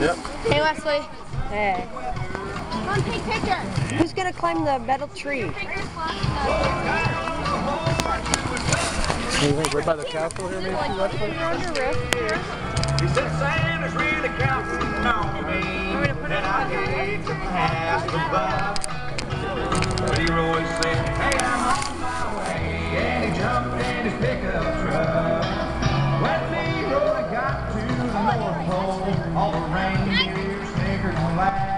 Yep. Hey, Wesley. Hey. Come on, take picture. Who's going to climb the metal tree? We're by the castle here, maybe? Wesley, on your wrist here. He said Santa's is really counting on me, and I hate to pass the buck. But he always said, hey, I'm on my way, and he jumped in his pickup. all the reindeer, stickers and lads.